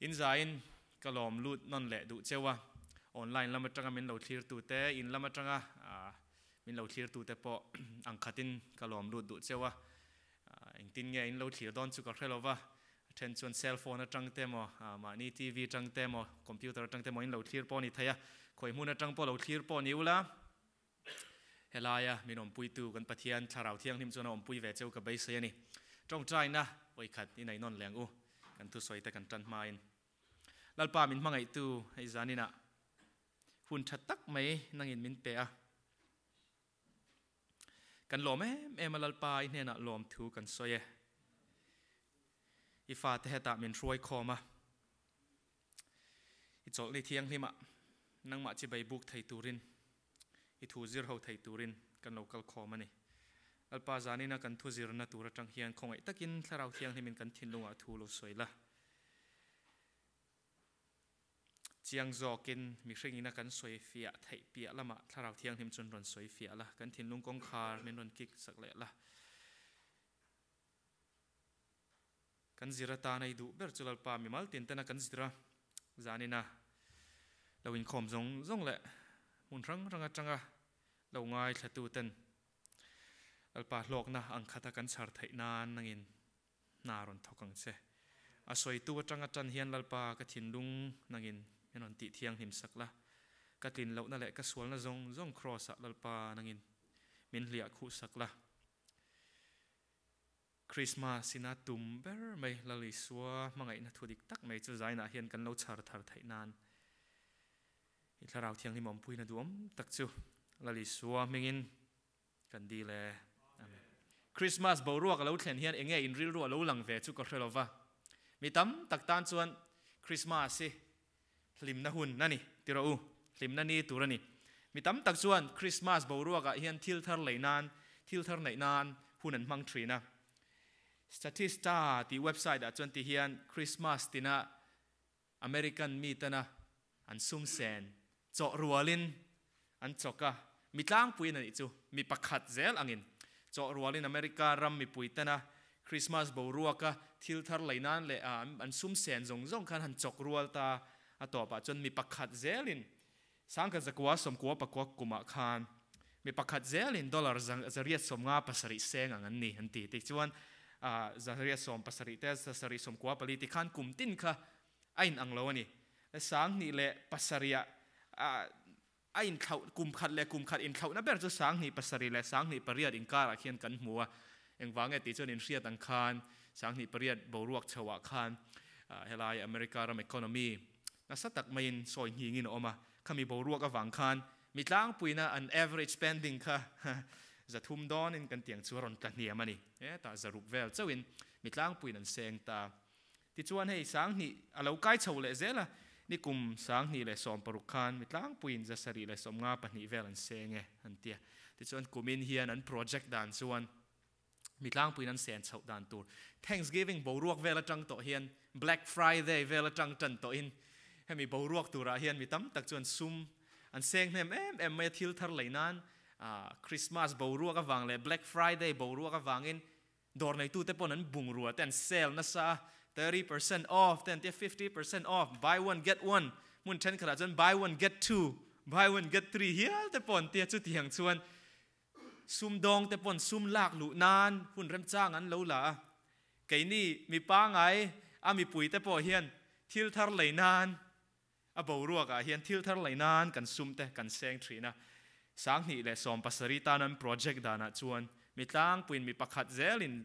in zain kalom lut non le du chewa online lama tanga min lo clear tu te in lama tanga min lo clear tu te po ang khatin kalom lut du chewa eng tin nge in lo clear don chu ka khrelova then chuan cell phone atang te mo ma ni tv tang te mo computer atang te mo in lo clear po ni thaya khoi mun atang po lo clear po ni ula helaya min om pui tu kan pathian tharau thiang nim chuan om pui ve cheu ka bai se ni trong trai na oi khat ni nei non leng u กันทุสวยแต่กันจันมาอินลัลปามินมังไอตูไอจานินะหุ่นชัดตักไหมนั่งอินมินเปะกันหลอมเอ็มเอ็มลัลปาอินเนี่ยนะหลอมทูกันสวยอีฟาเตะตามินรวยคอมาอีจอดลีเทียงที่มะนั่งมาจีใบบุกไทยตูรินอีทูซิรเฮาไทยตูรินกันเรากลคอมานี่ alpa zanina kan thu zir na tur tang hian khongai takin tharau thiang himin kan thin lunga thu lo soila chiang zo kin mi hring ina kan soi fia thei pia lama tharau thiang him chun ron soi fia la kan thin lung kong khar min ron kik sak le la kan zira ta nei du ber chulal pa mi mal tin tana kan zira zanina lo in khom zong zong le mun rang ranga changa lo ngai thatu ten alpa lok na ang khata kan char thei nan nangin na ron thokang che a soi tu atanga chan hian lalpa ka thin lung nangin non ti thiang him sakla ka tin lo na le ka sual na zong zong cross a lalpa nangin min hlia khu sakla Christmas sina tum ber mai lali suwa mangai na thudik tak mai chu zaina hian kan lo char thar thai nan i tharau thiang ni mom pui na duam tak chu lali suwa mingin kan di le amen คริสต์มาสบ่รัวกับเราเห็นเฮียนเองไงอินริรัวเราหลังเวชุกเรลวะมีตั้มตักตานส่วนคริสต์มาสสิลิมนะหุนนั่นนี่ติราอูลิมนั่นนี่ตัวนี่มีตั้มตักส่วนคริสต์มาสบ่รัวกับเฮียนทิลทาร์ไหลนานทิลทาร์ไหลนานหุ่นันมังทรีนะสถิติตาที่เว็บไซต์อาจารย์ที่เฮียนคริสต์มาสตินะอเมริกันมีตนะอันซุ่มแสนจาะรัวลินอันจอกะมีล้างปุยนั่นอีจูมีประคัดเซลอังอิน จอรัวลินอเมริการัมมีปุยตนะคริสต์มาสบูรัวกะทิลทาร์ไหลนันเลอาอันซุ่มเสนจงจงคันหันจกรัวตาอต่อปะจนมีปักขัดเซลินสังกัดจักวาสมกัวปักวกุมาคานมีปักขัดเซลินดอลลาร์จังจะเรียกสมงาภาษาริเซงอันนี้อันตีติจวนอ่าจะเรียกสมภาษาริเตสภาษาริสมกัวปลิติขันกุมตินค่ะไอ้นอังโลนี่สังนี่แหละภาษาริยา ไอ้เขากลุ่มขัดและกลุ่มขัดอินเขานับเป็นจะสังนี่ปัสริและสังนี่ปริยัดอินการะเขียนกันหัวเองวางไอติจนอินเชียตังคานสังนี่ปริยัดบรวกชวะคานเฮลายอเมริการัมอีโคโนมีนัสตักม่ยินซอยหิงินออกมาขามีบรวกกับวังคานมีล้างปุยนะ an average spending ค่ะจะทุ่มดอนอินกันเตียงชวรนกันเนียมันนี่เอ๊ะแต่จะรูปเวลเจ้าอินมีล้างปุยนันเซงตาติจวนให้สังนี่เราใกล้ชาวเลเซละ นี่กลุ่มสังนี่เลยสอมปรุขันมิตล้างปุินจะสรีเลยสอมงาปนิเวลันเซงเงอันเตียที่ส่วนกลุ่มินเฮียนั้นโปรเจกต์ด่านส่วนมิตล้างปุยนั้นเซนเสาด่านตัว Thanksgiving บ่รวกเวลจังโตเฮียน Black Friday เวลจังจันโตอินให้มีบ่รวกตัวระเฮียนมีตั้มตักจวนซุมอันเซงเนมเอ็มเอ็มไม่ทิลทัรเลยนั้นอ่าคริสต์มาสบ่รวกก็วางเลย Black Friday บ่รวกก็วางอินดอร์ในตู้เต่ปนั้นบุงรัวแต่เซลนะซะ 30% off, then they're 50% off. Buy one, get one. Mun chen karajan, buy one, get two. Buy one, get three. Here, the pon, tia chu tiang chuan. Sum dong, the pon, sum lak lu nan, hun rem chang an lo la. Kay ni, mi pa ngai, a mi pui te po hian, til thar lay nan. A bầu ruak a hian, til thar lay nan, kan sum te, kan seng tri na. Sang ni le som pasarita nan project da na chuan. Mi tang puin mi pakhat zelin,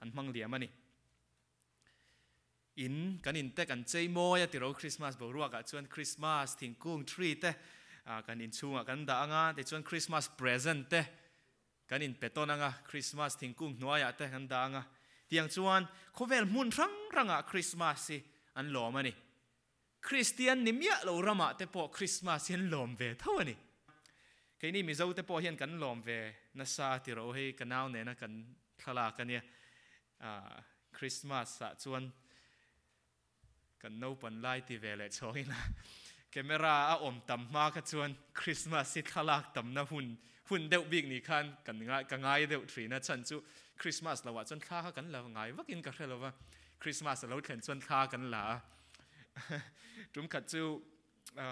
อันริลรูอันมังเหลียมันนี่อินกันอินแต่กันใจโมยติเราคริสต์มาสเบารวกอะชวนคริสต์มาสทิ้งกุ้งทรีแต่กันอินชูอะกันด่างอะแต่ชวนคริสต์มาสเพรสเซนต์แต่กันอินเป็ดต้นอะคริสต์มาสทิ้งกุ้งนัวอะแต่กันด่างอะเตียงชวนเขาเวลมุนรังรังอะคริสต์มาสสิอันหล่อมันนี่คริสเตียนนิมยะเรารำมาแต่พอคริสต์มาสเห็นหลมเวเท่านี้แค่นี้มีเจ้าแต่พอเห็นกันหลมเวนัสซาที่เราให้กันเอาเนี่ยนะกันทลากันเนี่ย คริสต์มาสะชวนกันโนปันไล่ที่เวลเลยชอยนะแกมราอาอมตำมากชวนคริสต์มาสสิทลากตำนะหุ่นหุ่นเดวบิกนี่คันกันง่ายกันง่ายเดวทรีนะฉันจูคริสต์มาสเราว่าจนข้ากันล้วง่ายว่ากินกันแล้วว่าคริสต์มาสเราเห็นจนข้ากันละจุ่มขัดจู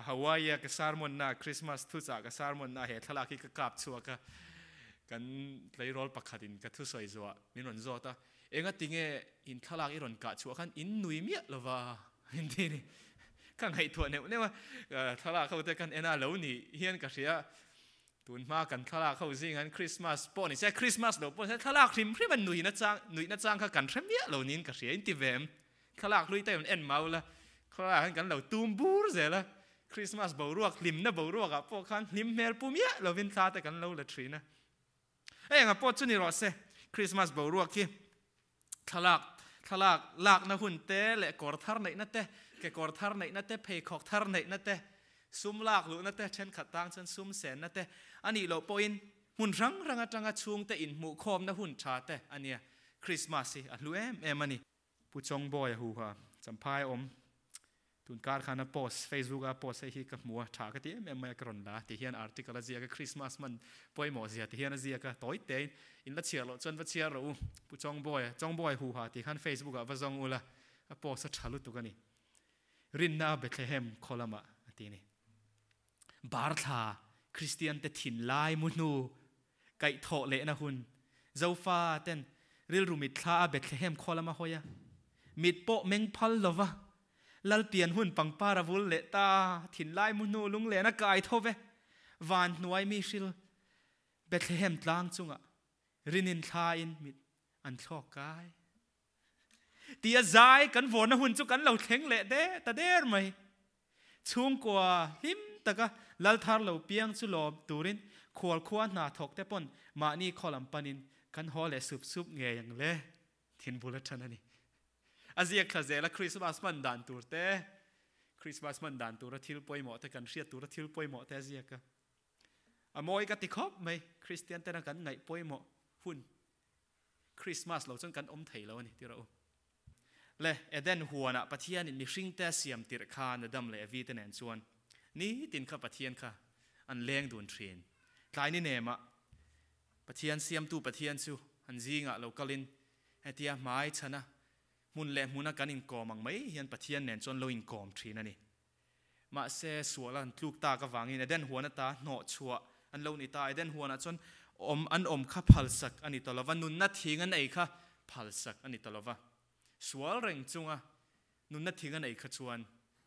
ฮาวายกับซาร์มอนนาคริสต์มาสทุจากกับซาร์มอนนาเหตุทลากิกกับชัวกันกันเลยรอลปักขัดินกับทุสอยจัวมินวันจัวตา เองก็ติงเออินทลากอิรอนกัดชัวกันอินนุยเมียละว่าอินที่นี่ข้างให้ตัวเนี่ยเนี่ยว่าทลากเขาแต่กันเอ็น่าเหล่านี้เฮียนกับเสียตุนมากันทลากเขาสิงันคริสต์มาสปอนี่ใช่คริสต์มาสเดี๋ยวปนใช่ทลากริมพริมันนุยนะจังนุยนะจังเขากันเทมียเหล่านี้กับเสียอินติเวมทลากลุยเต็มเอ็นเมาละทลากกันเหล่าตูมบูร์เสร็จละคริสต์มาสบ่าวรวกลิมนะบ่าวรวกอะพวกขันลิมเมลปุ่มเยอะเราวินทาแต่กันเราละทรีนะเอ้ยงั้นพอจุนี่รอเสคริสต์มาสบ่าวรวกที่ ทลากทลากลากนะหุ่นเตะและกอร์ทาร์ไหนนั่นเตะแกกอร์ทาร์ไหนนั่นเตะเพคอกทาร์ไหนนั่นเตะซุมลากลุนั่นเตะเช่นขัดตังเช่นซุมเสนนั่นเตะอันนี้เราปอินหุ่นรังรังจังชุงเตอินหมู่คอมนะหุ่นชาเตะอันเนี้ยคริสต์มาสสิอันรู้เอ็มเอ็มอันนี้ผู้ชงบอยหูฮะสัมภายอม ตุนการขานโพสเฟซบุ๊กโพสให้ฮิกับมัวถากติเอ็มไม่กรอนละที่เฮียนอาร์ติกลเจียกับคริสต์มาสมันปอยหมอเสียที่เฮียนเจียกับต่อยเตยอินละเชียร์จนวัเชียร์รู้ผู้จงบอยจงบอยหูฮะที่ขันเฟซบุ๊กว่าจงอุละโพสชัลุตุกันนี่รินนาเบธเลเฮมโคลามาทีนี้บาร์ธาคริสเตียนเตถินลายมุนูไก่โถเลนะหุนเจ้าฟ้าเต้นริลรูมิดลาเบธเลเฮมโคลามาฮอยามิดโปเมงพัลลวะ ลลเปียนหุ่นปังปาราวุลเลตาถิ่นไลมุนูลุงเลนะกายทเววานนวยมิชิลเบธเลเฮมตลางจุงอะรินินทาอินมิดอันทอกกายตียใจกันฝนหุ่นจุกันเราเข่งเละเด้ตาเดรไหมช่วงกว่าหิมตะกะลลทาร์เราเปียงจุลอบตูรินขวลขวานนาทอกเตปนมานี่คอลัมปันินกันฮอเลสุบสุบเงยอย่างเล่ทินบุลชันนี่ อาเซียคาเซละคริสต์มาสมันดันตูเตคริสต์มาสมันดันตูระทิลปอยหมอแต่กันเชียตูระทิลปอยหมอแต่เซียกะอโมยกติคอบไหมคริสเตียนแต่ละกันไงปอยหมอหุ่นคริสต์มาสเราจนกันอมไทยแล้วนี่ที่เราและเอเดนหัวนะปะเทียนมีชิงแต่เสียมติรคานดำเลยวีเตนแอนชวนนี่ตินข้าปะเทียนค่ะอันเลี้ยงดูนเทรนกลายนี่เนมะปะเทียนเสียมตูปะเทียนซูอันจีงอะเรากลินเฮตียไม้ชนะ มุนเละมุนกันอินกอมังไม่เห็นปะเทียนเนนชวนเราอินกอมทรีนั่นนี่มาเสสวลันลูกตากระวางอินเอเดนหัวนะตาโนชัวอันเรานี่ตาเอเดนหัวนะชนอมอันอมข้าพัลสักอันนี้ตลอดวันนุนนัดทิ้งอันไหนค่ะพัลสักอันนี้ตลอดว่าสวลเร่งจุงอะนุนนัดทิ้งกันไอ้ขจวน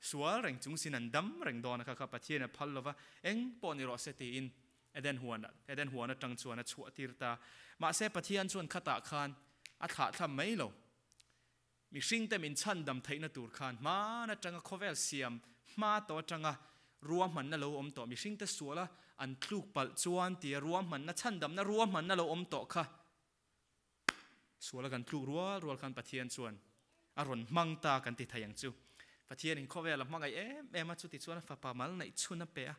สวลเร่งจุงสินันดำเร่งดอนนะครับปะเทียนพัลลว่าเอ็งปอนิรอเสตีอินเอเดนหัวนะเอเดนหัวนะจังชวนนะชัวตีรตามาเสปะเทียนชวนขตาคานอัฐาทำไม่หรอ มีสิ่งแต่มินชันดำไทยนตูรคานมานะจังก็เวลเสียมมาตัวจังก็รวมมันนะเราอมต่อมีสิ่งแต่สัวละอันคลุกปัลจวนตีรวมมันนะชันดำนะรวมมันนะเราอมต่อค่ะส่วนละกันคลูรัวรัวกันปะเทียนส่วนอารมณ์มังตากันติดทยังจูปะเทียนอินข้อเวลมังไอเอ๊ะเอ็มาจุดติดส่วนฟ้าปามัลในชุนเปีย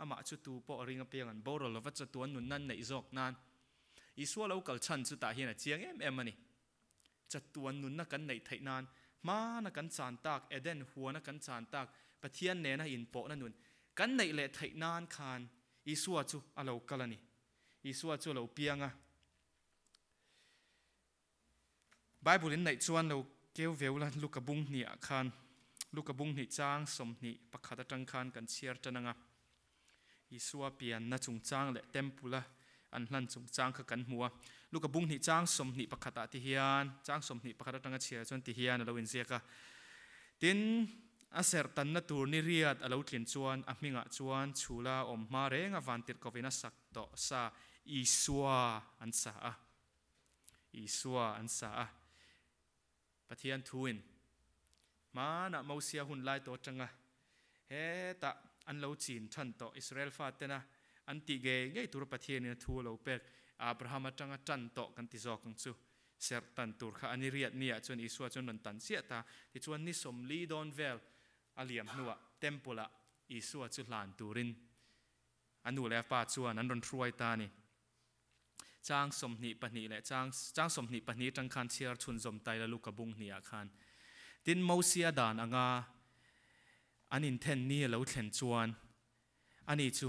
อามาจุดตูปอริงเปียงันบอรลวัจตัวนุนนั่นในจอกนานอีส่วนเราเกลชันจุดตาเฮียนเจียงเอ็มเอ็มนี่ จะตัวนุนนักกันในไทยนานมานักกันจานตากเอเดนหัวนักกันจานตากประเทียนเนนะอินโปนันนุนกันในเลไทยนานคานอิสวาจูอาเลกัลนี่อิสวาจูเลวเปียงอะไบเบิลในชวนเราเกี่ยวเวลันลูกกระบุงเนี่ยคานลูกกระบุงนี่จ้างสมนี่ประคาตจังคานกันเชียร์จันงะอิสวาเปียนนะจงจ้างและเต็มปุละอันลันจงจ้างขกันหัว ลูกกบุ้งนี่จ้างสมนิปรขัตติฮิยันจ้างสมนิปรขัตตั้งเชียร์จนติฮิยันเราเอินเสียกะตินอาเซรตันนัตูนิเรียดเราถิ่นชวนอามิงะชวนชูลาอมมาเรงวันติดกวินัสักโตซาอิสวาอันซาอิสวาอันซาปฏิทียนทุนมานะมาเสียหุ่นไล่โตัวจังอะเฮตะอันเราจีนทันโตอิสราเอลฟาเตนะอันติเกยง่ายตุรปฏิทียนทูเราเป็ก อับราฮัมจังจันต่อกันติจอกังซูเสรตันตัวข้าอันนี้เรียดเนี่ยจนอิสวาจนนันตันเสียตาที่จวนนิสมลีดอนเวลอาเลียมนัวเต็มปุละอีสัวจุลานตูรินอันนูเลป้าชัวนั้นรนทรวยตานี่จ้างสมนิปนีและจ้างจ้างสมนิปนีจังคันเชียร์ชุนสมไตและลูกกบุงนี่อาคารดินมูเซียดานอ่างาอันอินเทนนี่เราเทนชวนอันนี้จู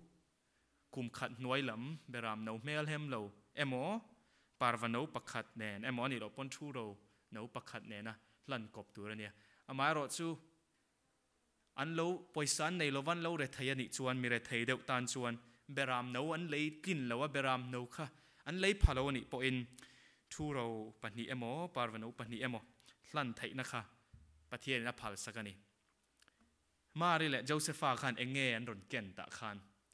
คุมขัดน้อยลำเบรามเนาเมลเฮมเราเอโมปาร์วานปักขัดแนนเอโมนี่เราปนชูเรเนาปักขัดแนนนะลันกบตัวเนี่ยอามารอดสูอันเราปอยสันในเราวันเราเรทยนิชวนมีเรทยเดวตานชวนเบรามเนาอันเลยกินแล้ว่าเบรามเนาค่ะอันเลยพาโลนี่ปอินชูเราปนิเอโมปาร์วานปนิเอโมลันไทยนะคะประเทศนะพาลสักนี่มาเรื่อยเจ้าเซฟาคันเองเงอันรอนเกนตะคัน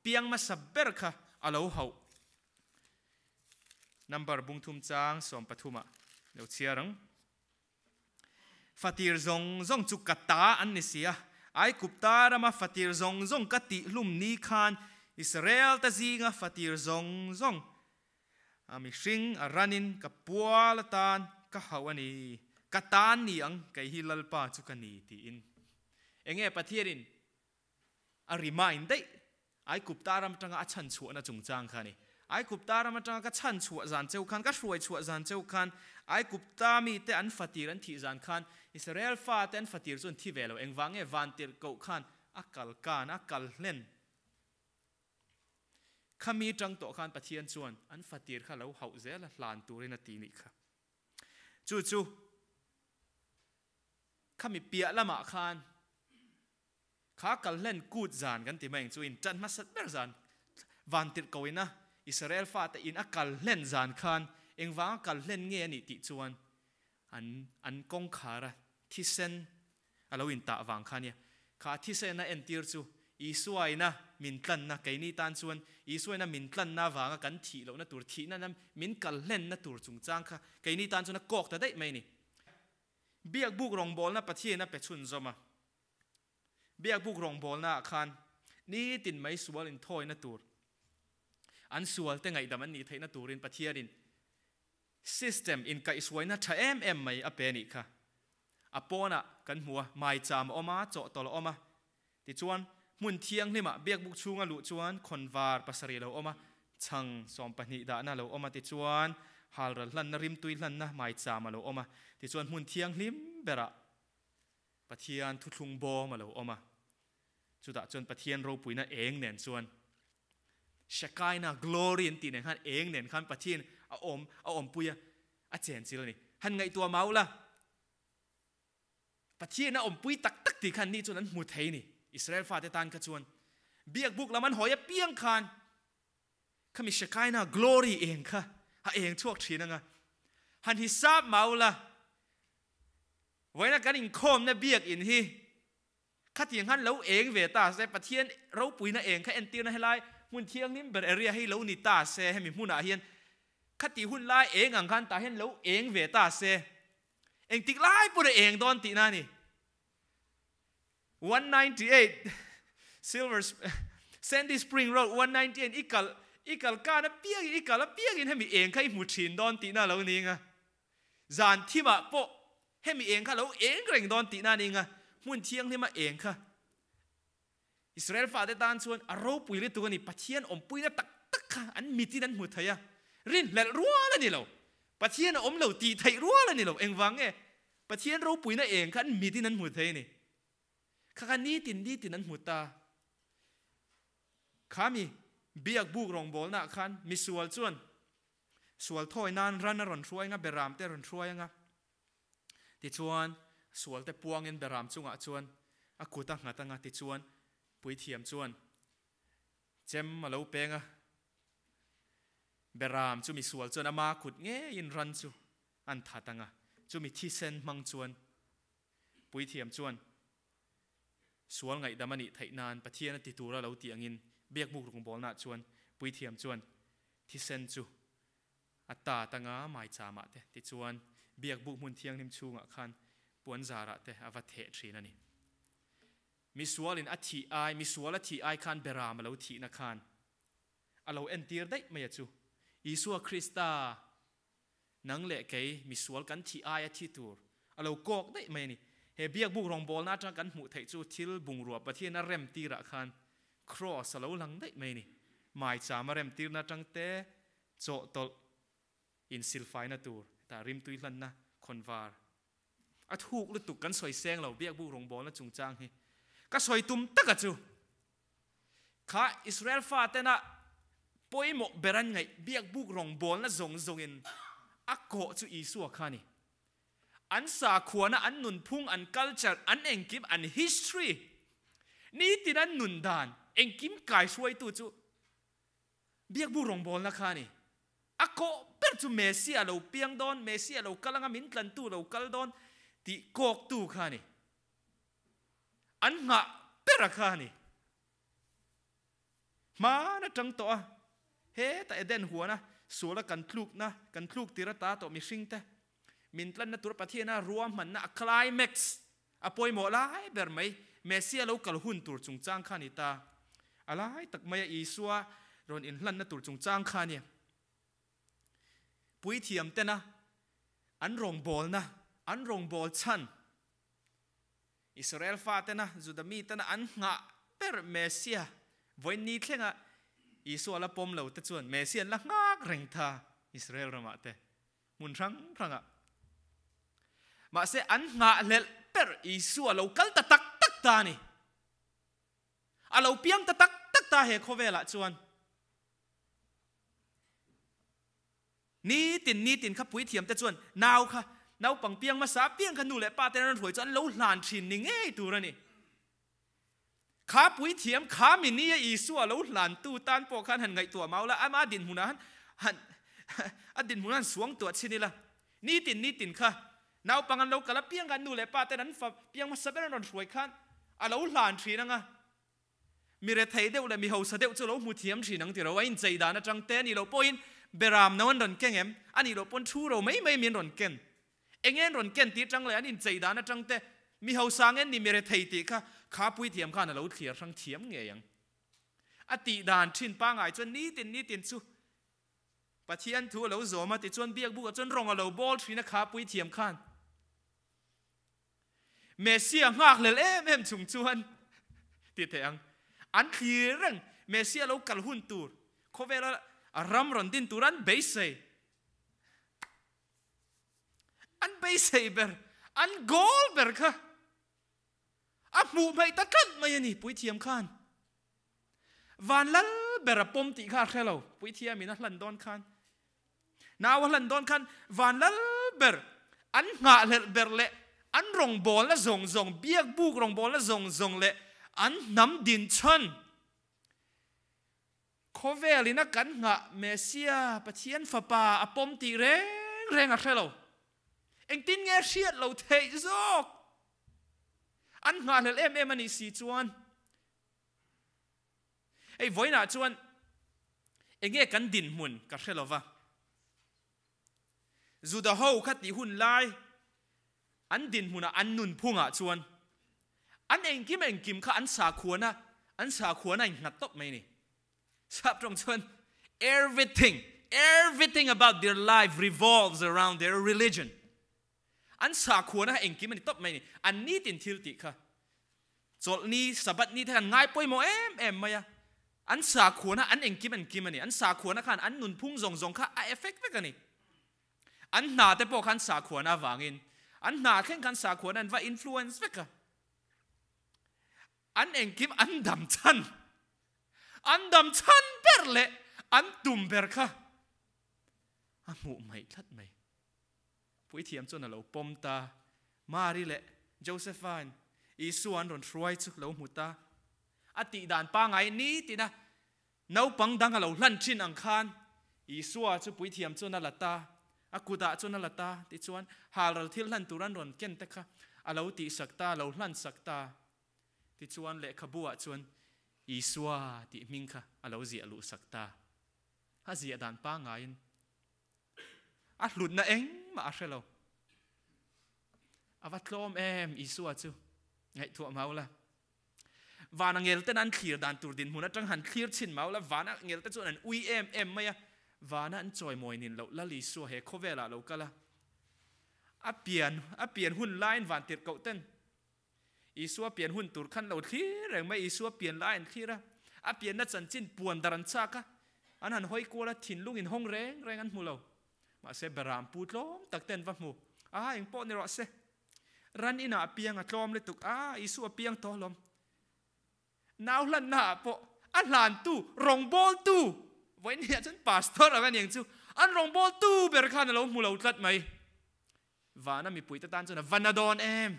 ขันกันอาจิบเชียนกันสวยโตเลวงอะฟาโรนัชัวตีระดูเลววางินเข็มนัดจิรังรังไม่ชีแต่รอนเลงอะ ไอ้กุบตารามันจังอาชันชัวนะจงจางคันนี่ไอ้กุบตารามันจังก็ชันชัวจานเจ้าคันก็รวยชัวจานเจ้าคันไอ้กุบตามีแต่อันฟัติรันที่จานคันอิสราเอลฟาแต่อันฟัติรส่วนที่เวลเองวางเอวันเตลกูคันอักลการอักลเล่นขมีจังโตคันปะเทียนชวนอันฟัติรข้าเราเฮาเซลลานตัวเรนตีนี่ค่ะจู่จู่ขมีเปียละหมาคัน ขากัลเล่นกูดจานกันที่แมงจูอินจันมาสัตเบอร์จานวันติดกวินะอิสราเอลฟาแต่อินอักัลเล่นจานคานเองว่ากัลเล่นเงี้ยนี่ติจวนอันอันกงขาระที่เซนเราอินตาวังคานเนี่ยขาที่เซนนะเอ็นตีร์จูอีสวยนะมินตันนะไกนี่ตันชวนอีสวยนะมินตันนะวางกันทีเรานะตัวทีนั่นนะมินกัลเล่นนะตัวจุงจ้างค่ะไกนี่ตันชวนนะกอกแต่ได้ไหมนี่เบียกบุกรองบอลนะประเทศนะเป็ชุนซมา เบียกบุกรองบอลนะคันนี่ตินไม่สวลินทอยนะตัวอันสวลแต่ไงแต่มันนี่ไทยนะตัวรินปะเทศริน system in กับสวยนะถ้าเอ็มเอ็มไม่อเป็นอีกค่ะอปอนะกันหัวไม่จามออกมาโจตลออกมาติจวนมุนเทียงนี่มาเบียกบุกชูงลุจวนคนวาร์ปัสรีเราออกมาชังสอมปนิดานะเราออกมาติจวนฮาลรันนริมตุยลันนะไม่จามาเราออกมาที่ส่วนหุ่นเทียงลิมเบระปะเทียนทุทุงโบมาแล้วออกมา จุดจนปะเทียนเรปุยนะเองเนี่ยส่วนชกายนะกลอรีนตีเนี่ยขันเองเนี่ยขันปะเทียนเอาอมเอาอมปุยอาเจนสิลนี่หันไงตัวเมาล่ะปะเทียนนะอมปุยตักตักตีขันนี่จนนั้นมุดเทนี่อิสราเอลฟาเตตันกระชวนเบียกบุกแล้วมันหอยเปียงคานขมีสกายนะ glory เองค่ะฮะเองช่วทีนังอะฮันที่ทราบเมาละไว้นะกันอินคอมนะเบียกอินฮี ข้าเทียงหันเราเองเวตาเซปะเทียนเราปุยนะเองข้าเอ็นตีนะให้ไล่มุนเทียงนี่เป็นเอรียให้เรานิตาเซให้มีมุนอาเฮียนข้าตีหุ่นไล่เองอังคันตาเห็นเราเองเวตาเซเองติกไล่ปุ่นเองตอนตีนานี่198 Silver Sandy Spring Road 198อีกกัลอีกกัลกานะเปียกอีกกัลเปียกอินให้มีเองใครมุชินดอนตีนาเรานี่ไงจานที่มาโปให้มีเองค่ะเราเองเกรงดอนตีนานี่ไง มุ่นเที่ยงนี่มาเองค่ะอิสราเอลฝ่าได้ตานชวนอารมณ์ปุยเลยตัวนี้ปะเทียนอมปุยนะตักตักค่ะอันมีที่นั้นหมดเทียรินและรัวแล้วนี่เราปะเทียนอมเราตีไทยรัวแล้วนี่เราเองวังเอปะเทียนราปุยนะเองค่ะอันมีที่นั้นหมดเทียนี่ข้านี้ตินดีตินั้นหมดตาข้ามีเบียกบุกรองบอลนะคันมีสวลชวนสวลถอยนานรันรอนช่วยงะเบรามเตรอนช่วยงะติชวน สวลแต่ปวงเงินเบรามจุงอะชวนอากูตั้งหาตั้งอะติชวนปุยเทียมชวนเจมมาเลวเปงอะเบรามจูมีสวลชวนอามาขุดเงี้ยยินรันจูอันทัดตั้งอะจูมีที่เซนมังชวนปุยเทียมชวนสวลไงดามันนี่ไทยนานปะเทียนติตูระเราเตียงินเบียกบุกรงบอลนาชวนปุยเทียมชวนที่เซนจูอัตตาตั้งอะไม่จามาเตติชวนเบียกบุกมุนเทียงนิมชูงอะคัน ปวนจาระเตอวัตเทชีนั่นนี่มีสวลินอัติไอมีสวลทีไอคันเบรามเราทีนักคันอาเราเอ็นตีร์ได้ไม่จูอิสุคริสตานังเละเกยมีสวลกันทีไอทีตูร์อาเรากอกได้ไหมนี่เฮเบียกบุกรองบอลน่าจะกันหูเทจูทิลบุงรัวประเทศน่าเรมตีระคันครอสเราหลังได้ไหมนี่หมายจามาเริ่มตีน่าจังเตโจตอลอินซิลไฟน่าตูร์แต่ริมตุยลันนะคนวาร์ อะถูกหรือตุกกันสวยแซงเราเบียกบุกรงบอลน่าจุงจางเฮก็สวยตุ้มตักจูข้าอิสราเอลฟาเตนะปอยหมกเบรันไงเบียกบุกรงบอลน่าจงจงอินอักโกจูอีสัวข้านี่อันสาขวนะอันนุนพุ่งอัน culture อันเองกิมอัน history นี่ตินันนุนดานเองกิมกายช่วยตัวจูเบียกบุกรงบอลนะข้านี่อักโกเปิดจูเมสซี่เราเปียงดอนเมสซี่เรากำลังมินตันตูเรากลดอน ที่กอกตูข้านี่อันงะเปรคานี่มานะจังตัวเฮ้แต่เดนหัวนะสัวละกันคลุกนะกันคลุกติระตาตัวมีสิงเตมินตันนะตัวประเทศนะรวมมันนะคลายแม็กซ์อปอยหมดละไอเบอร์ไหมเมสซี่เรากลหุ่นตัวจุงจ้างข้านี่ตาอะไรตักไม่อีสัวรอนอินลันนะตัวจุงจ้างข้านี่ปุ้ยเทียมเตนะอันรองบอลนะ อันรองบอลชันอิสราเอลฟาเตนะจุดมีตนะอันงะเปรเมเซียวันนี้เท่งะอิสราลปมเหล่าตะจวนเมเซียนละงากเร่งท่าอิสราเอลระมาเตมุนรังรังอะมาเสอันงะเลเปรอิสราลกัลตะตักตักตานี่อาเราเปียงตะตักตักตาเฮโคเวละจวนนี่ตินนี่ตินขับปุ๋ยเทียมต่จวนนาวค่ะ นาปังเปียงมาสาเปียงกันนูแหละป้าแต่นั้นถวยจนเราหลานชินนี่ไงตัวนี่ขาปุ๋ยเทียมขามินี่อีสัวเราหลานตู้ตานปอกขันหันไงตัวเมาละอามาดินหูนันหันอดินหูนันสวงตัวชินี่ละนี่ตินนี่ตินค่ะนาปังกันเรากะละเปียงกันนูแหละป้าแต่นั้นฝัเปียงมาสาเป็นนั้นถวยขันอาเราหลานชีนังอะมีเรทไทยเดียวเลยมีเฮาสเดียวจะเราหมูเทียมชีนังที่เราไว้ใจดานะจังเตนี่เราปอยเบรามนวันรอนเก่งเอ็มอันนี้เราปนชูเราไม่ไม่มีรอนเก่ง เองเงินรอนเก่งตีจังเลยอันนี้ใจดานะจังเตมีเฮาสางเงินนี่มีเรทไทยตีค่ะข้าปุยเทียมข้านะเราเขียนทั้งเทียมเงี้ยยังอติดานชินป้าไอจนนี้ตินนี้ตินซูปะเทียนทัวเราโจมาติจนเบียกบุกจนรองเราบอลทีนะข้าปุยเทียมข้านเมเซียงากเลยเอ็มเอ็มชุงชวนติดแทงอันทีเรื่องเมเซียเรากลหุ่นตูร์เขาเวลารำรอนดินตุรันเบสเซ อันเบสเซเบอร์อันโกลเบอร์ค่ะอับมูไม่ตัดกันไม่นี่ปุยเทียมข้านวันลัลเบอร์ปมติข้าแค่เราปุยเทียมมีนักลันดอนข้านนาวลันดอนข้านวันลัลเบอร์อันงาเลเบอร์เละอันรองบอลและซงซงเบียกบุกรองบอลและซงซงเละอันน้ำดินชันเวลินักกันงะเมเซียปะเทียนฝาปาอปมตีเร่งเร่งอะเทโล anh tin nghe siết lâu thế rồi anh ngàn là em em anh xì chuan ấy với nào chuan anh nghe cắn đỉnh muôn cả xe lova dù đã hậu khát đi hun lai anh đỉnh muôn anh nun phung à chuan anh anh kim anh kim khá anh xả khuôn à anh xả khuôn anh ngặt tóc mày nè sao trong chuan everything everything about their life revolves around their religion. อันสาขวนะเองกิมมันตบไม่นี่อันนี้ตินทิลติค่ะจดนี้สับัดนี้ท่านง่ายป่วยโมเอ็มเอ็มมาอะอันสาขวนะอันเองกิมมันกิมมันนี่อันสาขวนะขันอันนุนพุ่งซงซงค่ะเอฟเฟกต์ไปกันนี่อันหนาแต่พวกขันสาขวนะวางอินอันหนาแค่ขันสาขวนั้นว่าอินฟลูเอนซ์ไปกันอันเองกิมอันดำชันอันดำชันเปรเลอันตุ่มเบรค่ะอามูไม่ทัดไม่ ผู้เทียมจนเราปมตามารีเละโจเซฟานอีส่วนรอนทรวยจุเราหมุตาอติดานป้าไงนี้ตินะนาปังดังเราลั่นชินอังคารอีส่วนจุผู้เทียมจนนั่นละตาอากูตาจนนั่นละตาติชวนหาเราที่ลั่นตุรันรอนเก่นแต่ค่ะเราติสักตาเราลั่นสักตาติชวนเละขบัวชวนอีสวาติมิงค่ะอาเราเสียลุสักตาฮะเสียดานป้าไงอัดหลุดนะเอง มาอัดเราอาวัดลมเอ็มอีสวาจูไงถั่วเมาละวานังเงลเต้นอันเคลียร์ดานตูดินมุนัจังหันเคลียร์ชินเมาละวานังเงลเต้นจวนอันอุยเอ็มเอ็มไม่อะวานันจอย มาเฮโคเวลาเราก็ละอาเปลี่ยนอาเปลี่ยนหุ่นไลน์วานติดเก่าเต้นอีสัวเปลี่ยนหุ่นตูดขันเราที่แรงไม่อีสัวเนี่ยรอเซ่รันอันนั้นห้อยกัวละอินห้องกับรามปูดล้มตักเต้นวัดมูอ่าอย่างปอนี่รอเสรันอินาเปียงอะลอมเลยตุกอ่าอีสัวเปียงตอลมนาวลันนาปออันหลานตู้รงบอลตู้ไว้เนี่ยฉันปาสตอร์อะไรอย่างจู่อันรองบอลตู้เบรคานเรามูเราตัดไหมวานามีปุ๋ยตะตานจนวันนาดอนเอม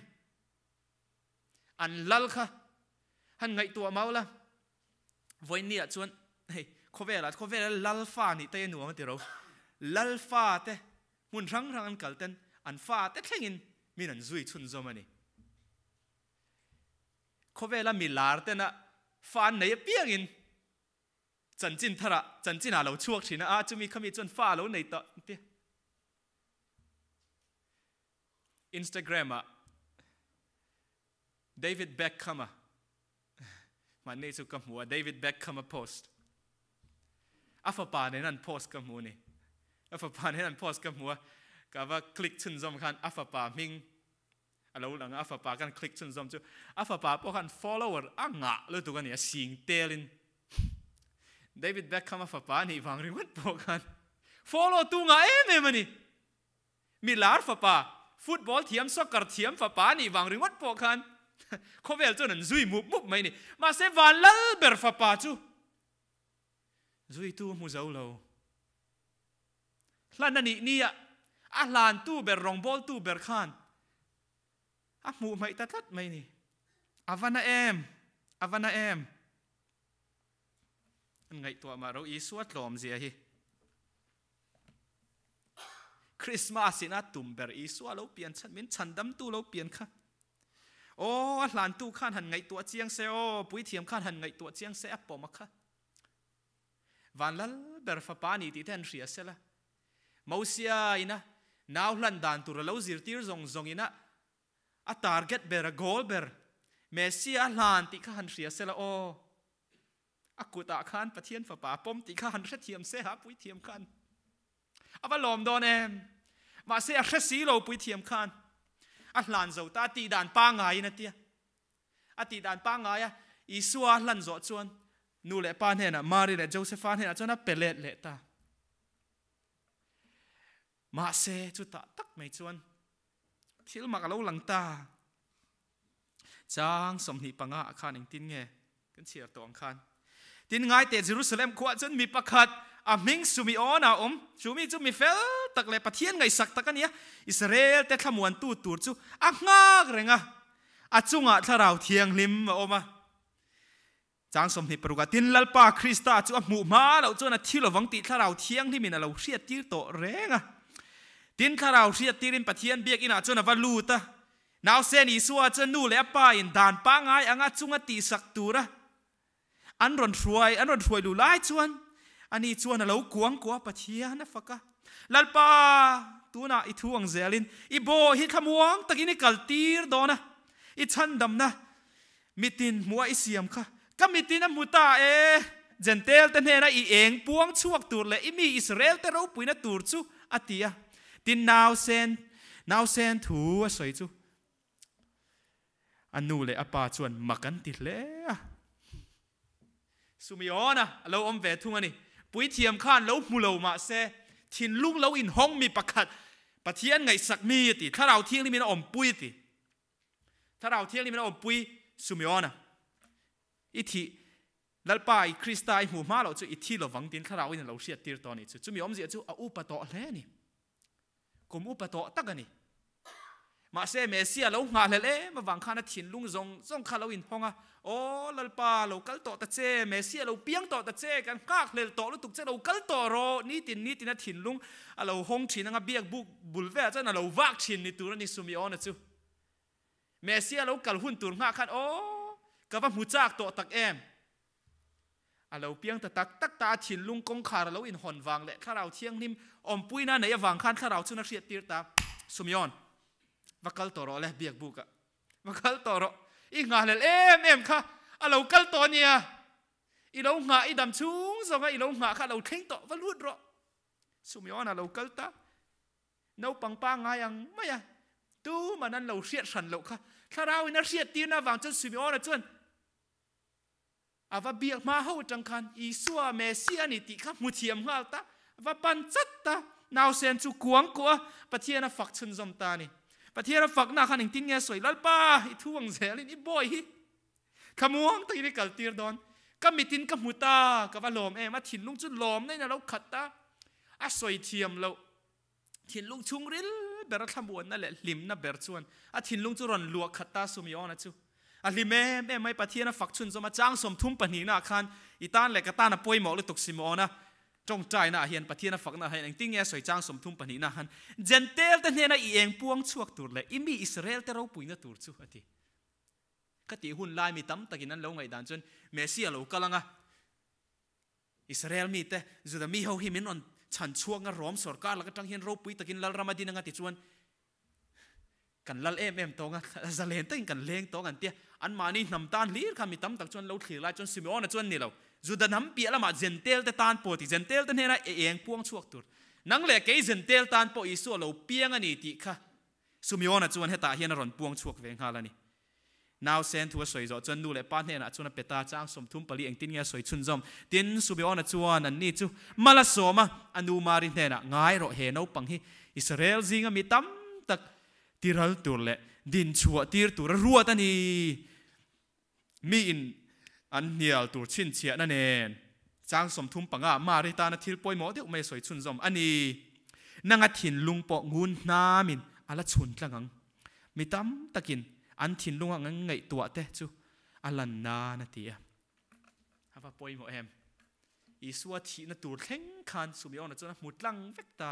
อันลัลค่ะหันไงตัวเมาละวันนี้ชวนเฮ้ยเขาเวลาเขาเวลลัลฟ้านี่เตยหนูมันติเรา ลัลฟ้าเตมุนรังรังอันกัลเตนอันฟ้าเตแข่งอินมีนันซุยชุนจอมันนี่เขาเวลามีลาร์เตนะฟ้าไหนเปียงอินจันจินทระจันจินอาเราช่วงชินะอาจะมีขมีจนฟ้าเราในต่อเปีย Instagram อะ David Beckham อะมันนี่สุกับหัว David Beckham อะ post อาฟปาในนั้น post กับหัวนี่อาฟปาในนั้น post กับหัวกับว่าคลิกชุนซอมคันอาฟปามิงเราหลังอาฟปากันคลิกชุนซอมจูอาฟปาพวกกัน follower อ่างะเลยตัวกันเนี่ยสิงเตลิน David Beckham อาฟปานี่ฟังริวัดพวกกัน follow ตัวงะเอ๊ะเมมันนี่มีลาร์ฟปาฟุตบอลเทียมซ็อกเกอร์เทียมฟ้าป่านี่วางริวัดปอกันเขาเวลจนนั้นซุยมุบมุบไม่นี่มาเซวานลเบอร์ฟ้าป่าจูซุยตู้มุเจ้าเรา ลานนี่นี่อะอาลานตู้เบรรองบอลตู้เบร์ขานอามูไม่ตัดตัดไม่นี่อาวานาเอ็มอาวานาเอ็มไงตัวมาเราอีสวดลอมเสียฮีคริสต์มาสนะตุ่มเบรอีสัวเราเปลี่ยนฉันมินฉันดำตู้เราเปลี่ยนค่ะโอ้หลานตู้ข้านหันไงตัวเจียงเซโอปุ้ยเทียมข้านหันไงตัวเจียงเซอปอมาค่ะวันละเบรฟ้าปานี่ที่แทนเสียเสละ มาเสียอินะนาวลันดานตัวเราจิรตีร์ซงซงอินะอะทาร์เก็ตเบอร์กอลเบอร์เมสซี่อะลานที่ข้าหันเสียเสละโออากูตาข้านปะเทียนฟ้าปาป มาเทียมเสฮะปุ้ยเทียมข้านอาว่าลอมโดนเอ็มมาเสียแค่สีเราปุยเทียมคันอัลลันเจ้าตาตีดานป้างไงนะเตียอตีดานป้างไงอะอีสัวลันจอดชวนนูเลปานเห็นอะมารีเลโจเซจุตาตักไม่ชวนทิลมากเราหลังตาจางสมนิปังอาคานอิงตินเงกันเชียร์ตัวอังคารตินไงเตเยรูซาเล็มขวาจนมีประคัดอามิงสุมีออนาอมสุมีจุมีเฟลตักเลยปะเทียนไงสักตักันเนี้ยอิสราเอลแต่ขมวนตูตูจูอะงากเรงอะอาจุงอะถ้าเราเทียงลิมออมาจางสมนิปรุกตินลัลปาคริสตาจูหมู่มาเราจวนที่เราวังติถ้าเราเทียงที่มีนเราเสียตีโตเรงอะ ตินถ้าเราเสียตีรินปะเทียนเบียกอินาจวนวัลูตะนาวเซนีสัวจะนู่เลป้าอินดานป้างไงอ่างจุงตีสักตัวระอันรอนช่วยอันรอนช่วยดูไล่ชวนอันนี้ชวนเรากวงกว่าปะเทียนนะฟักะลัลป้าตัวน่ะอีทวงเซลินอีโบฮิตขมวงตะกี้นี่กัลตีร์โดนะอีชันดำนะมิตินมัวอีเสียมค่ะก็มิตินมุตาเอเจนเทลเตนเฮนะอีเองปวงชวกตูร์เลยอีมีอิสราเอลเตเราปุยนะตูร์จูอติยา ตินนาวเซนนาวเซนถูสวยจูอันนู้เลยอปาชวนมักันติดเลยสุมิโอนะเราอมเวทุงอันนี้ปุ้ยเทียมข้านเรามูเรามาเซทินลุงเราอินห้องมีประคัดปะเทียนไงสักมีติถ้าเราเที่ยงนี่มีอมปุ้ยติถ้าเราเที่ยงนี่มีอมปุ้ยสุมิโอนะอีทีลัลปายคริสต์ไอหูมาเราจะอีทีเราวังดินถ้าเราอินเราเสียตีร์ตอนนี้จุมีอมเสียจูอาอุปโตะแล้วนี่ กุมอุปโตตักกันนี่มาเซเมเซียเราหาเลเล่มาวังข้านะทินลุงซงซงข้าเราอินห้องอะโอ้ลลปาเรากัลโตตะเจเมเซียเราเปียงโตตะเจกันกากเลลโตเราตุกเจเรากัลโตโรนี่ตินนี่ตินนะทินลุงเราห้องทินนะเบียกบุกบุลเวจ้านะเราวักทินนี่ตัวนี่สุมีออนนะจูเมเซียเรากัลหุ่นตัวงาขันโอ้ก็ว่าหูจากโตตักเอม อะเราเปียงตะตักตักตาชิ่นลุงกงคาเราอินหอนวางและข้าเราเชียงนิ่มอมปุ้ยน่าไหนวางข้นข้าเราชุนักเสียตีรตาสมยอนวักกลตอรอและเบียกบุกะวักกลตอรออีงาเลเอ็มเอ็มค่ะอาเรากลตอเนียอีเราหงาอีดำชุงสงอีเราหงาข้าเราเท่งต่อวลุดรอสมยอนอาเรากลตาเนาปังปังไงยังไม่อะตู้มันนั้นเราเสียสันเราค่ะข้าเราอินักเสียตีนาวางจนสมยอนจน อาว่าเบียมาเฮาจังคันอีสัาเมซิอันิติครัมุทียมเฮาตาว่าปันจัตตานาวเซนจูกวงกัวปะเทียนฝักชนจอมตานี่ปะเทียนฝักนาคันหนึ่งติ้งเงสวยลัลป้าอีทุ่งเซลินอีบอยฮิขมวงตีนี่กัลตีรดอนก็มีตินกับมุตากับว่าหลอมเอมาถิ่นลุงจุดลอมในนะเราขัดตาอาสวยเทียมเราถิ่นลุงชุงริลเบรทำบวนนั่นแหละลิมนะเบรชวนอาถิ่นลุงจุรอนลวกขัดตาสุมยอนะจู อะลิเมแม่ไม่ปะเทียนะฝักชุนจะมาจ้างสมทุ่มปนีนาคันอีตานแหลกตานะป่วยหมอกเลยตกสิมอนะจงใจนะเฮียนปะเทียนฝักนะเฮียนติ้งเงี้ยสวยจ้างสมทุ่มปนีนะฮันเจนเตลแต่เนี่ยนะอีเองพวงชวกตัวเลยอิมีอิสราเอลแต่เราปุยนะตัวชูอติกตีหุ่นลายมีตั้มตะกินนั้นเราไงดันจนเมสซี่เรากำลังอะอิสราเอลมีแต่จุดมีเขาหิมินอนฉันช่วงอะรอมสอดการแล้วก็จังเฮียนเราปุยตะกินลลรามาดินงติชวนกันลลเอ็มเอ็มตองอะจะเลน ตั้งกันเลงตองกันเตี้ยอันมานี่นำตานลีร์ขามีตั้มตักชวนเราถือลายจนสิมออนจวนนี่เรา dù đã nắm bia lama gentel te tan po ti gentel te nena e eng puang chuak tur nang le ke gentel tan po isu lo piang ani ti kha sumiona chuan heta hian ron puang chuak veng hala ni now sen thua soi zo chon nu le pa ne na chuna peta chang som thum pali eng tin ya soi chun zom tin subiona chuan an ni chu mala soma anu marin ne na ngai ro he no pang hi israel zinga mi tam tak tiral tur le din chua tir tur ruat ani mi in อันเนียลตัวชินเชียนั่นเองจางสมทุมปังอามาริตานาทิลปอยหมอเดียวไม่สวยชุนซอมอันนี้นางถิ่นลุงปอกงุนามินอะไรชุนกลังมีตั้มตะกินอันถิ่นลุงงังไงตัวเตจูอัลันนานาทีอะฮาฟาปอยหมอเอ็มอีสวทีนตัวเข่งขันสุบิออนจนมุดลังเวกตา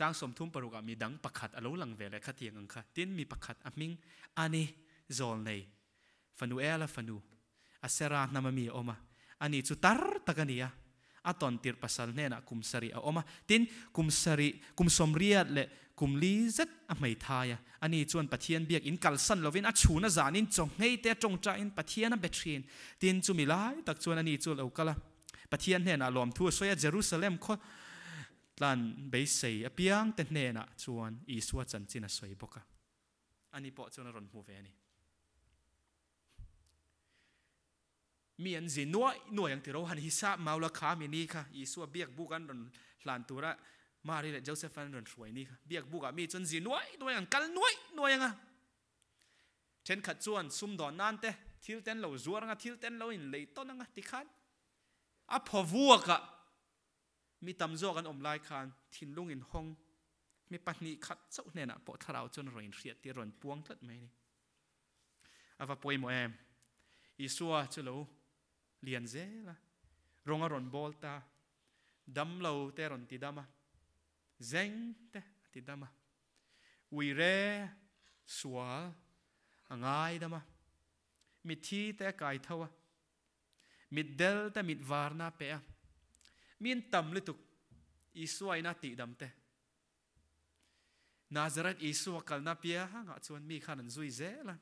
จางสมทุ่มปรุกมีดังปักขัดอโลลังเวลขัดเทียงอังคาตินมีปักขัดอามิงอันนี้จรในฟันูเอลฟันูอาเซรานามามีอมาอันนี้จุตาร์ตะกันียอาตอนติรพัสลเนนะคุมสรีออมาตินคุมสรีคุมสมเรียดเละคุมลีจัดอเมทายอันนี้ชวนปะเทียนเบียกอินกัลสันโลวินอัชูนะจานินจงให้แต่จงใจอินปะเทียนเบทรียนตินจุมิไลตักชวนอันนี้จวนเอากะละปะเทียนเนี่ยนะลอมทั่วสวยเยรูซาเล็มข้อ จนจีนัวหน่วยอย่างกันหน่วยหน่วยอย่างอะเช่นขัดจวนซุ่มดอนนั่นเตทิลเต้นเราจวงอะทิลเต้นเราอินเลยต้นอะติขัดอะพอวัวกะ มีตำโจกันอมลายคานทินลุงอินห้องมีปัจนิขัดเจ้าเนี่ยนะปอทาราวจนรอยเสียตีรอนปวงทัดไหมนี่อาวปวยมเอมอีสัวจะเลวเลียนเจละรงอรอนบอลตาดำเลาเตรอนติดามาเจงเตติดามาวีเรสัวาง่ายดามามีทีแต่กายทวะมิดเดลแต่มิดวาร์นาเปีย chuan mi khan an zui ze la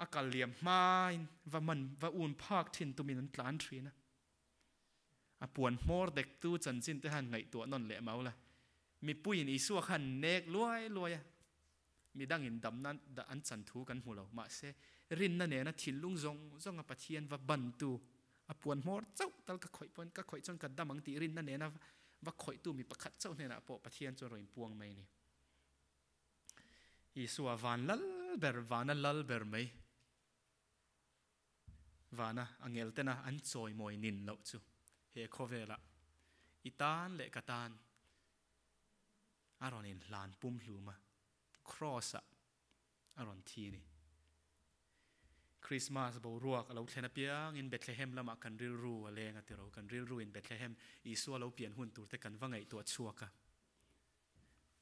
อากาศเลียมมาอินว่ามันว่าอุ่นภาคทินตุมินันตลานทรีนะอาปวนมอร์เด็กตู้จันจินแต่หันไงตัวนนเละเมาละมีปุยนี่สัวขันเนกลวยลวยมีดังอินดำนั้นดอันจันทูกันหูเรามาเสรินนั่นเองนะทินลุงจงจงอปะเทียนว่าบันตู a puan mor chau tal ka khoi pon ka khoi chon ka damang ti rin na ne na va khoi tu mi pakhat chau ne na po pathian chon roin puang mai ni Yesu van lal ber van lal ber mai vana angel tena an choi moi nin lo chu he khovela itan le katan aron in lan pum hluma cross a aron thini คริสต์มาสบ่รัวเราเทนเปียงอินเบตเลเฮมละมากันริลรูอะไรกันที่เรากันริลรูอินเบตเลเฮมอีสัวเราเปลี่ยนหุ่นตัวแต่กันว่าไงตัวชัวกะ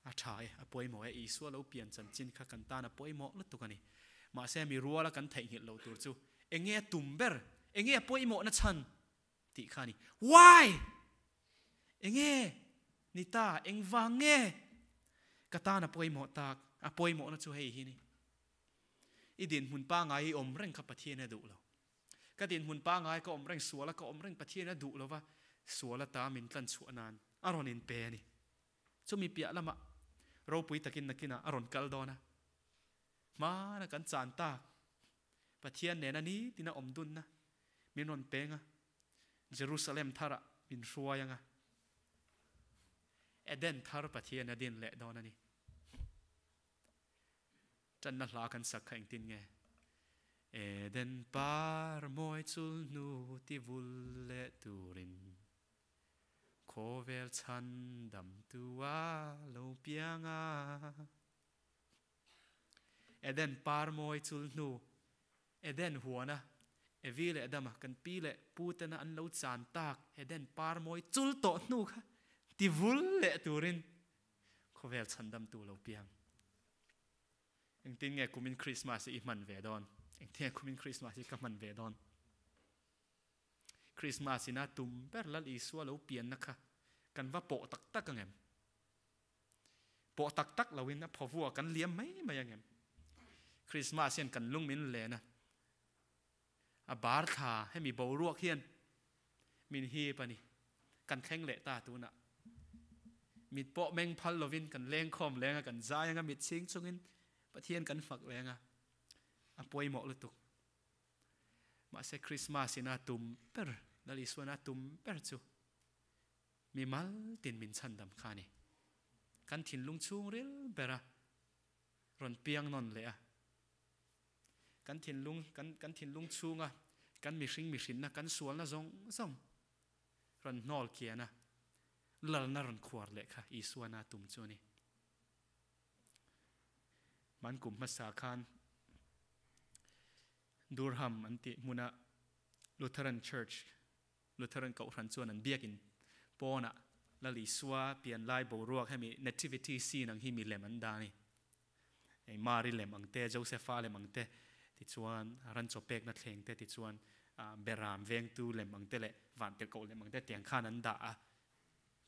อาชายอป่วยหมออีสัวเราเปลี่ยนจำจินข้ากันตานะป่วยหมอลุตุกันนี่มาเสมีรัวละกันไทยเงินเราตัวจูเองเงี้ยตุ่มเบอร์เองเงี้ยปวยหมอนะชันติขานี่ why เองเงี้ยนิตาเอ็งวางเงี้ยกตานะป่วยหมอตากอป่วยหมอนะจูเฮียนี่ อีดินหุ่นป้าไงอมเร่งขับประเทศยนดุเราก็ดินหุ่นป้าไงก็อมเร่งสัวแล้วก็อมเร่งประเทศยนดุเราว่าสัวละตามินตันสัวนานอรอนินเปนี่ช่มีเปียละมะเราปุยตะกินนักกินะอารอนกัลดอนะมานะกันจานตาประเทียนนี่นนี้ที่น่าอมดุนนะมินนนเปงอะเยรูซาเล็มทาระมินชัวยังอะเอเดนทาร์ประเทียนอดินเละดอนนี่ จันนัลากันสักขังตินไงเอเดนปาร์มอยจุลนูติวุลเลตูรินโคเวลชันดัมตัวโลเปียงาเอเดนปาร์มอยจุลนูเอเดนหัวนะเอวีเลอดมากันปีเลปูตนะอันเลวจานตากเอเดนปาร์มอยจุลโตนูค่ะติวุลเลตูรินโคเวลชันดัมตัวโลเปียง เองตินไงคุมินคริสต์มาสอีมันเวดอนเองเทียคุมินคริสต์มาสอีกมันเวดอนคริสต์มาสนาตุมเปบลลอีสัวเราเปลี่ยนนะคะกันว่าโปะตักตักกันไงโปะตักตักเราเว้นนะพอวัวกันเลี้ยมไหมมายังไงคริสต์มาสเช่นกันลุงมินเลยนะอาบาร์ทาให้มีเบารวกเฮียนมินฮีปะนี่กันแข้งเละตาตันะมีโปะแมงพัลเราเว้นกันเล้งคอมเล้งกันใจยังมิดซิงซุงิน ประเทียนกันฝักแรงอะอะป่วยหมอกเลยตุกมาเซคริสต์มาสนาตุมเปอร์นาลิสวนาตุมเปอร์จูมีมัลตินมินชันดำขานี่กันถิ่นลุงชูงเรลเบระรอนเปียงนนเลยอะกันถิ่นลุงกันกันถิ่นลุงชูงอะกันมีสิงมีสินนะกันสวนนะซงซงรันนอลเกียนะลลนรันขวดเลยค่ะอีสวนาตุมจนี่ มันกลุ่มมาสาคานดูรฮัมอันติมุนะลูเทรันเชิร์ชลูเทรันเก่ารันจวนันเบียกินปอนะลลิสวาเปลี่ยนลายบรวกให้มี nativity scene นังที่มีเลมันดานี่ไอ้มาริเลมังเตโจเซฟาเลมังเตติดชวนรันจบเปกนัดเลงเตติดชวนเบรามเวงตูเลมังเตเลวันเตโกเลมังเตเตียงข้านันดา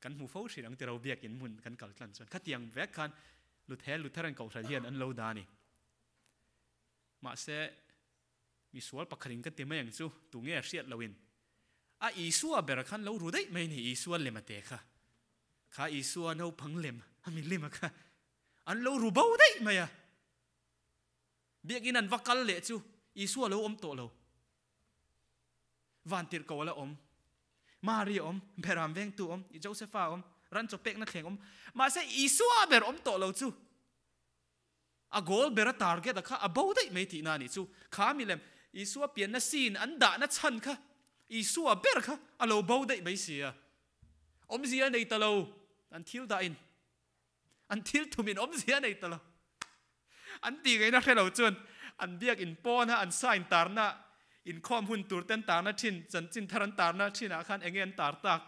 กันหูเฝ้าสิลังเตเราเบียกินมุนกันเกัลกันส่วนขัดยังแวกคัน ลุเทลุเทรันเก่าสะเทียนอันโลดานี่มาเสมีสวลปักขิงกันเต็มอย่างจู่ตุงเงี้ยเสียดลวินอะอีสัวเบรคันเรารู้ได้ไหมนี่อีสัวเลมาเตะค่ะข้าอีสัวเราพังเลมมีเลมค่ะอันเรารู้เบาได้ไหมอะ biak in an vakal le chu อีสัวเราอมโตเราวันติดกอละอมมา รันจเป็กนักเข่งอมมาเสอีสัวเบรอมโตเราจูอากอลเบรตาร์เกตค่ะอบ่าวได้ไม่ตีนานี่จูข้ามิเลมอีสัวเปลี่ยนนัซีนอันดานัชันค่ะอีสัวเบรค่ะอโลบ่าวได้ไม่เสียอมเสียในตะโลอันทิลดาอินอันทิลทุมินอมเสียในตะโลอันตีไงนักเทเราจนอันเดียกอินปอนฮะอันซายนตาร์นะอินคอมหุ่นตูรเต้นตาร์นะชินจันจินทารันตาร์นะชินอาคารเองเงินตาร์ตัก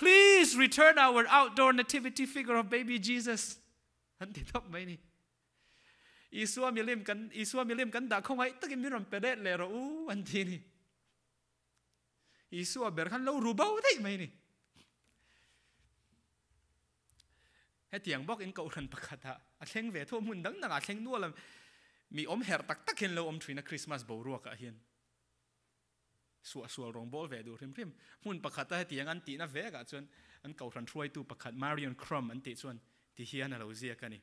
please return our outdoor nativity figure of baby Jesus อันที่ทบไหมนี่อีสัวมิลิมกันอีสัวมิลิมกันด่าเขาไว้ตะกินมิรอนเปเดตเลยรออู้อันที่นี่อีสัวเบรคันเรารู้เบ สัวสัวรองบอลเวดูริมริมมุนประกาศให้ตียงอันตีนะเวกะจนอันเก่ารันช่วยตู้ประกาศมาริออนครัมอันตีจนที่เฮียนเราเสียกันนี่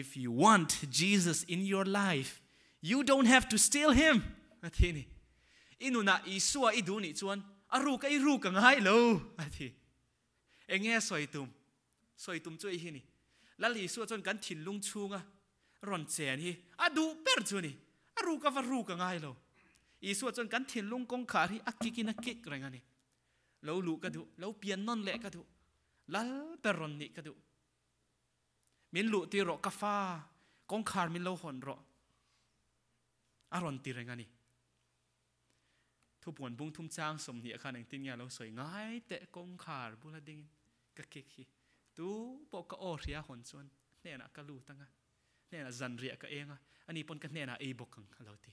if you want Jesus in your life you don't have to steal him อะทีนี่อินุนะอีสัวอีดูนี่จวนอารูกไอรูกังไงโลอะทีเองแง่สวยตุมสวยตุมช่วยที่นี่แล้วลีสัวจนกันถิ่นลุงชูงอะรอนเจนี่อะดูเปิดจวนี่อารูกับอารูกังไงโล อีสัวจนกันถิ่นลุงกงขาที่อักกิกินักกิกอะไรเงี้ยนี่แล้วลูกก็ดูแล้วเปลี่ยนนอนเละก็ดูแล้วเปรอนนี่ก็ดูมินลุตีรอกาฟ้ากงคามินโลหอนรออารอนตีอะไรเงี้ยทุบวนบุ้งทุ่มจ้างสมเนียขันเองติ้งยเราสวยง่ายแต่กงคาบุลดิงกะเกกีตูปกกโอเรียหอนส่วนเนี่ยนะกะลูตั้งอะเนี่ยนะจันเรียกะเองอะอันนี้ปนกันเนี่ยนะเอบกังเราตี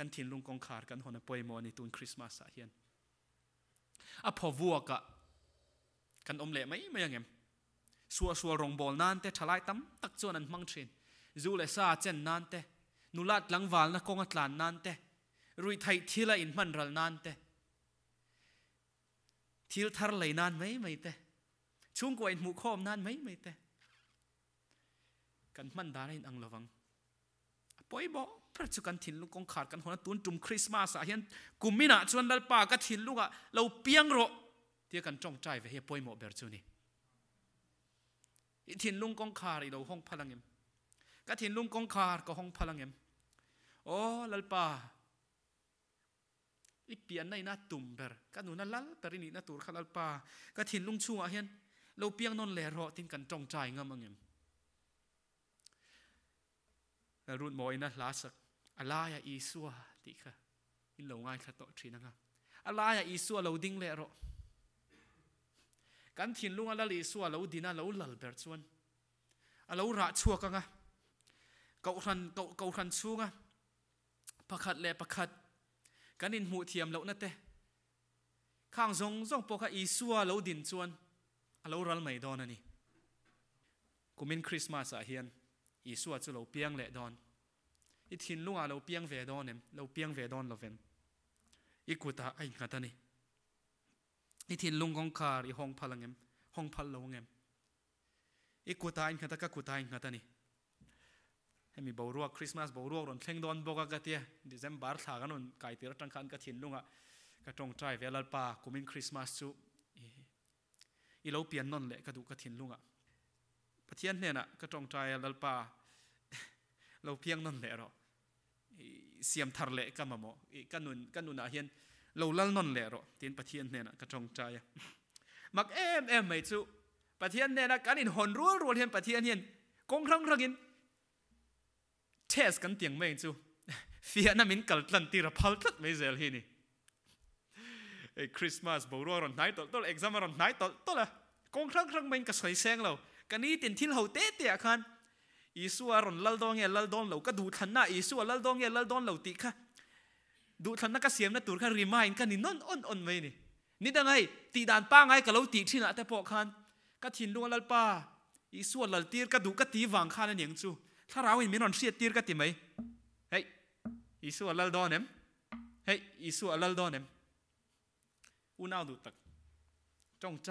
กันเอตัวจูอีสัวมังไงนั่นนุนเตไอ้ไงกอมนั่นนุนเตอาวานนุนค่ะอีสัวเนี่ยนะจังหันอะป่วยมัวจูกันส่วนละจงจงคำมินเราเอรัลสักตอนนี่กันถิ่นลุงกองขาดกันหอนปอยมอนี่ตุนคริสต์มาสเฮียนอะพอวัวกะกันอมเละไหมไม่ยังไงสัวสัวรองบอลนั่นเตะทลายตั้มตักจวนอันมังเทรนจูเลซาเจนนั่นเตะนุลัดหลังวาลนักกงอัตลานนั่นเตะรุยไทยทีละอินมันรัลนั่นเตะทีลทารเลยนั่นไหมไม่เตะช่วงกวนหมู่ข้อมนั่นไหมไม่เตะกันมันดารินอังละวังปอยบอก พระจุกันถิ่นลูกกงขาดกันหัวตุนจุ่มคริสต์มาสอะเห็นกุมมินะชวนดัลปากระถิ่นลูกอะเราเปียงโรเที่ยกันจ้องใจไปเฮียปอยหมอเบอร์จูนี่ทินลุงกองคาร์อีเราห้องพลังเอ็มก็ทินลุงกองคาร์ก็ห้องพลังเอ็มโอ้ลัลปาอีเปียนในนาตุ่มเบอร์กันหนูนั่นลัลเปรินีนาตูร์ขัลัลปาก็ทินลุงชัวเห็นเราเปียงนนเล่รอทินกันจ้องใจงามเอ็มรุ่นมอยนะลาสัก อะไรอะอีสัวติค่ะอินเราง่ายขัดต่อทีนะครับอะไรอะอีสัวเราดิ้งเละรอกันถิ่นลุงอะไรลีสัวเราดินะเราหลัลเบิร์ชวนเราระชัวกังะเกาทันเกาเกาทันชูงะประคัดเล่ประคัดกันอินหูเทียมเรานั่นเต้ข้างซงซงปกอีสัวเราดินชวนเรารัลไม่ดอนนี่กุมินคริสต์มาสอาเฮียนอีสัวจะเราเปียงเละดอน อีถิ่นลุงอะเราเปียงเวดอนเนี่ยเราเปียงเวดอนเราเวนอีกุตาไอ้งัตนี่อีทินลุงกองคาร์อีห้องพลังเงมห้องพัลลงเงมอีกูตายขัตกะกูตายขัตนี่ให้มีบรัวคริสต์มาสบรัวรอนเพ่งดอนบอกกะเตียดิเซมบาร์ทากันนนไก่ตีรตังคันกะทินลุงอะกะตรงใจเวลาป่ากุมินคริสต์มาสจูอีเราเปลี่ยนนนเละกะดูกะทินลุงอะปะเทียนเนี่ยนะกะตรงใจเวลลป่าเราเพียงนนเละหรอ เสียมทารเละกันมาหมอกันนุนกันนุนอาเฮียนเราลัลนนเลรอตีนปะเทียนเนี่ยนะกระจงใจมักเอ็มเอ็มไม่จูปะเทียนเนี่ยนะกันอินหอนรัวรัวเฮียนปะเทียนเฮียนกงครั้งครั้งอินเทสกันเตียงไม่จูเฟียนามินกัลตันตีระพัลตัดไม่เซลฮีนี่ไอ้คริสต์มาสบรัวรอนไหนตัวตัวเอ็กซามารอนไหนตัวตัวละกงครั้งครั้งไม่ก็สวยแสงเรากันนี้ตินที่เราเตะเตะคัน อีสัวรอนลัลดองเงลัลดอนเราก็ดูทันนะอีสัวลัลดองเงลัลดอนเราติค่ะดูทันนักเสียมนะตัวกันรีมายกันนี่นนอ่อนอ่อนไว้นี่นี่ดังไงตีด่านป้าไงกับเราตีที่นะแต่พอคันก็ทินลงลัลป้าอีส่วลัลตีร์ก็ดูก็ตีวางข้านั่นยังจูถ้าเราเห็นมีนอนเสียตีร์ก็ตีไหมเฮ้ยอีส่วลัลดอนเอ็มเฮ้ยอีส่วลัลดอนเอ็มอุณาวดูตักจ้องใจ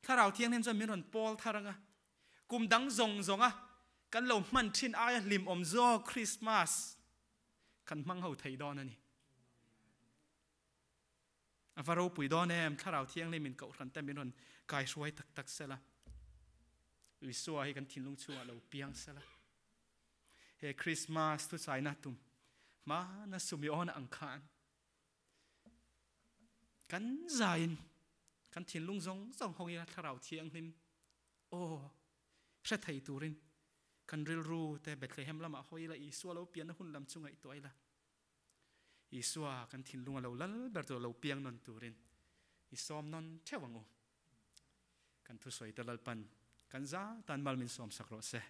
ทียมตีแล้วก็ทินลุงเราเปียงรทีนอีจ้องใจอย่างอูสุดที่กันจ้องใจไทยจวนกันทินลุงส่งจะปะเทียนกันดีละปะเทียนกันง่าก็เมเซียกันง่ากันอีจวนมานะสุมิออนะเสียตีรตูถ้าเราเที่ยงหิมขานมีนวนเสียตีรงะก็อุคันเมมบาร์แต่มิตินกันซาเฮียนถ้าเราเที่ยงหิมจะมีนวนปอลทารงะกุมดังซงซงอะกันเรามันทินอายลิมอมโซคริสต์มาสกันมังเฮาไทยดอนนี่อฟาโรปุยดอนเอมถ้าเราเที่ยงเลยมินก็อุคันแต่มีนวนกายช่วยตักตักเสละวิสวให้กันทินลุงชัวเราเปียงเสละเฮคริสต์มาสทุสายนาตุมมานาสุมิออนอังคารกันใจกัน ทินลุงซงซงหงยาถ้าเราเทียงนิมโอ้เสถียตูรินกันริลรูแต่เบ็ดเคยเห็นละมาหอยละอีสัวเราเปียนหุ่นลำจุงไอตัวไอละอีสัวกันทินลุงเราลัลเบิดตัวเราเปียงนนตูรินอีซอมนนเทวังโอ kan thu soi talal pan kan za tan mal min som sakro se